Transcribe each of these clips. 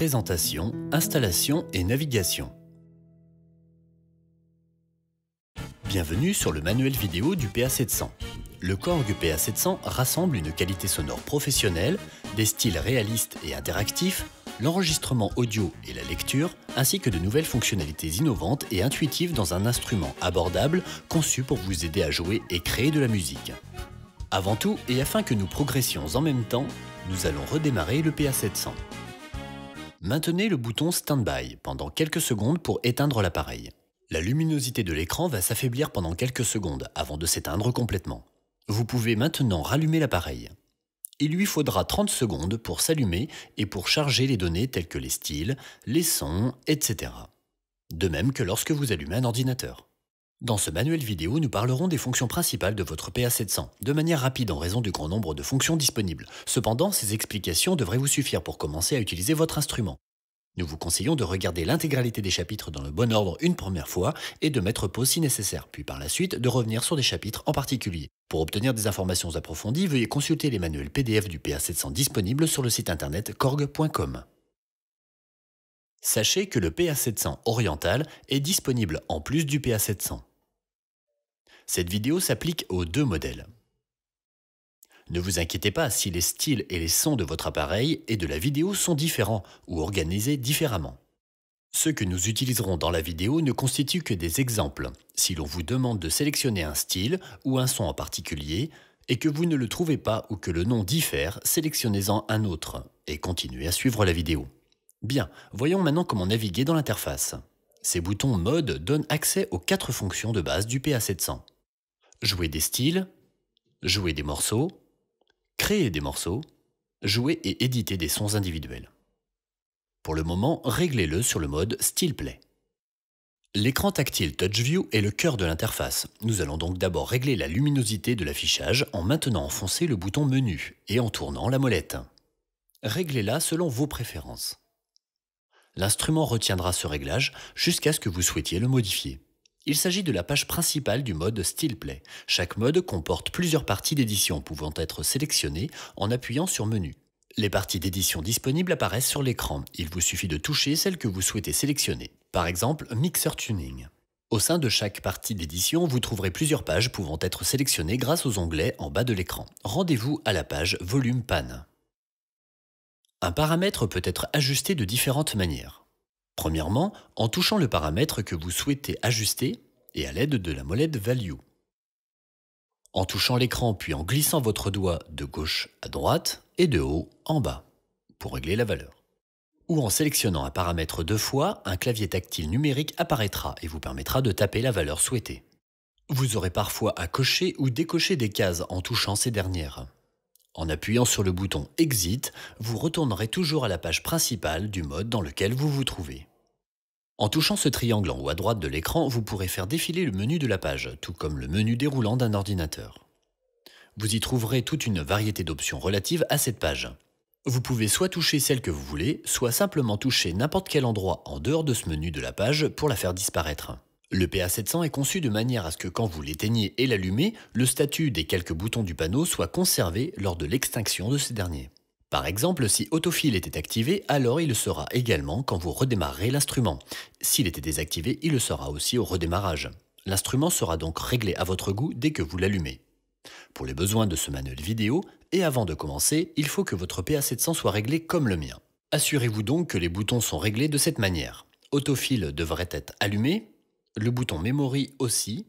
présentation, installation et navigation. Bienvenue sur le manuel vidéo du PA700. Le Korg PA700 rassemble une qualité sonore professionnelle, des styles réalistes et interactifs, l'enregistrement audio et la lecture, ainsi que de nouvelles fonctionnalités innovantes et intuitives dans un instrument abordable conçu pour vous aider à jouer et créer de la musique. Avant tout, et afin que nous progressions en même temps, nous allons redémarrer le PA700. Maintenez le bouton Standby pendant quelques secondes pour éteindre l'appareil. La luminosité de l'écran va s'affaiblir pendant quelques secondes avant de s'éteindre complètement. Vous pouvez maintenant rallumer l'appareil. Il lui faudra 30 secondes pour s'allumer et pour charger les données telles que les styles, les sons, etc. De même que lorsque vous allumez un ordinateur. Dans ce manuel vidéo, nous parlerons des fonctions principales de votre PA700, de manière rapide en raison du grand nombre de fonctions disponibles. Cependant, ces explications devraient vous suffire pour commencer à utiliser votre instrument. Nous vous conseillons de regarder l'intégralité des chapitres dans le bon ordre une première fois et de mettre pause si nécessaire, puis par la suite de revenir sur des chapitres en particulier. Pour obtenir des informations approfondies, veuillez consulter les manuels PDF du PA700 disponibles sur le site internet korg.com. Sachez que le PA700 oriental est disponible en plus du PA700. Cette vidéo s'applique aux deux modèles. Ne vous inquiétez pas si les styles et les sons de votre appareil et de la vidéo sont différents ou organisés différemment. Ceux que nous utiliserons dans la vidéo ne constituent que des exemples. Si l'on vous demande de sélectionner un style ou un son en particulier, et que vous ne le trouvez pas ou que le nom diffère, sélectionnez-en un autre et continuez à suivre la vidéo. Bien, voyons maintenant comment naviguer dans l'interface. Ces boutons Mode donnent accès aux quatre fonctions de base du PA700 jouer des styles, jouer des morceaux, créer des morceaux, jouer et éditer des sons individuels. Pour le moment, réglez-le sur le mode Style Play. L'écran tactile TouchView est le cœur de l'interface. Nous allons donc d'abord régler la luminosité de l'affichage en maintenant enfoncé le bouton Menu et en tournant la molette. Réglez-la selon vos préférences. L'instrument retiendra ce réglage jusqu'à ce que vous souhaitiez le modifier. Il s'agit de la page principale du mode Style Play. Chaque mode comporte plusieurs parties d'édition pouvant être sélectionnées en appuyant sur Menu. Les parties d'édition disponibles apparaissent sur l'écran. Il vous suffit de toucher celle que vous souhaitez sélectionner. Par exemple, Mixer Tuning. Au sein de chaque partie d'édition, vous trouverez plusieurs pages pouvant être sélectionnées grâce aux onglets en bas de l'écran. Rendez-vous à la page Volume Pan. Un paramètre peut être ajusté de différentes manières. Premièrement, en touchant le paramètre que vous souhaitez ajuster et à l'aide de la molette Value. En touchant l'écran puis en glissant votre doigt de gauche à droite et de haut en bas pour régler la valeur. Ou en sélectionnant un paramètre deux fois, un clavier tactile numérique apparaîtra et vous permettra de taper la valeur souhaitée. Vous aurez parfois à cocher ou décocher des cases en touchant ces dernières. En appuyant sur le bouton Exit, vous retournerez toujours à la page principale du mode dans lequel vous vous trouvez. En touchant ce triangle en haut à droite de l'écran, vous pourrez faire défiler le menu de la page, tout comme le menu déroulant d'un ordinateur. Vous y trouverez toute une variété d'options relatives à cette page. Vous pouvez soit toucher celle que vous voulez, soit simplement toucher n'importe quel endroit en dehors de ce menu de la page pour la faire disparaître. Le PA700 est conçu de manière à ce que quand vous l'éteignez et l'allumez, le statut des quelques boutons du panneau soit conservé lors de l'extinction de ces derniers. Par exemple, si Autofill était activé, alors il le sera également quand vous redémarrerez l'instrument. S'il était désactivé, il le sera aussi au redémarrage. L'instrument sera donc réglé à votre goût dès que vous l'allumez. Pour les besoins de ce manuel vidéo, et avant de commencer, il faut que votre PA700 soit réglé comme le mien. Assurez-vous donc que les boutons sont réglés de cette manière. Autofill devrait être allumé, le bouton Memory aussi,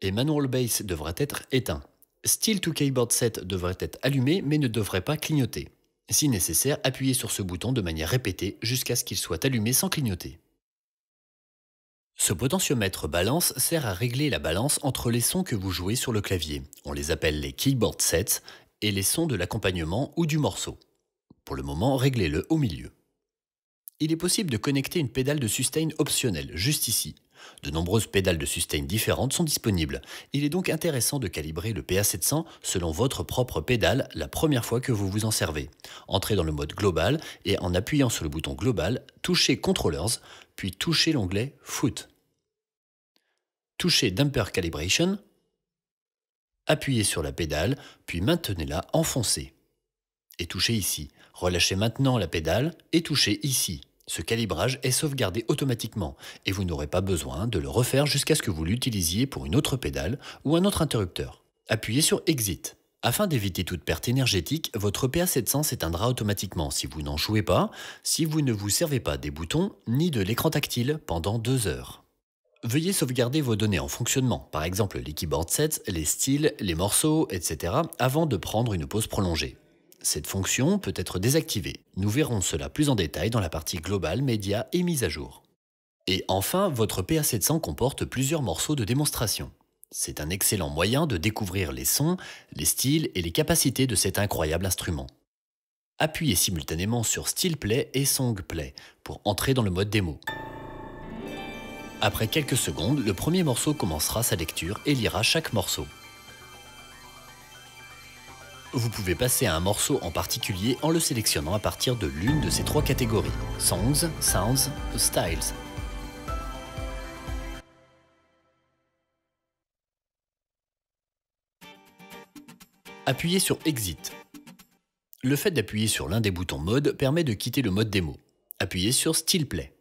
et Manual Base devrait être éteint. Steel to Keyboard Set devrait être allumé mais ne devrait pas clignoter. Si nécessaire, appuyez sur ce bouton de manière répétée jusqu'à ce qu'il soit allumé sans clignoter. Ce potentiomètre balance sert à régler la balance entre les sons que vous jouez sur le clavier. On les appelle les keyboard sets et les sons de l'accompagnement ou du morceau. Pour le moment, réglez-le au milieu. Il est possible de connecter une pédale de sustain optionnelle, juste ici. De nombreuses pédales de sustain différentes sont disponibles. Il est donc intéressant de calibrer le PA700 selon votre propre pédale la première fois que vous vous en servez. Entrez dans le mode global et en appuyant sur le bouton global, touchez Controllers, puis touchez l'onglet Foot. Touchez Damper Calibration, appuyez sur la pédale, puis maintenez-la enfoncée. Et touchez ici. Relâchez maintenant la pédale et touchez ici. Ce calibrage est sauvegardé automatiquement et vous n'aurez pas besoin de le refaire jusqu'à ce que vous l'utilisiez pour une autre pédale ou un autre interrupteur. Appuyez sur Exit. Afin d'éviter toute perte énergétique, votre PA700 s'éteindra automatiquement si vous n'en jouez pas, si vous ne vous servez pas des boutons ni de l'écran tactile pendant deux heures. Veuillez sauvegarder vos données en fonctionnement, par exemple les keyboard sets, les styles, les morceaux, etc., avant de prendre une pause prolongée. Cette fonction peut être désactivée. Nous verrons cela plus en détail dans la partie globale, médias et mise à jour. Et enfin, votre PA700 comporte plusieurs morceaux de démonstration. C'est un excellent moyen de découvrir les sons, les styles et les capacités de cet incroyable instrument. Appuyez simultanément sur Style Play et Song Play pour entrer dans le mode démo. Après quelques secondes, le premier morceau commencera sa lecture et lira chaque morceau. Vous pouvez passer à un morceau en particulier en le sélectionnant à partir de l'une de ces trois catégories Songs, Sounds ou Styles. Appuyez sur Exit. Le fait d'appuyer sur l'un des boutons Mode permet de quitter le mode démo. Appuyez sur Style Play.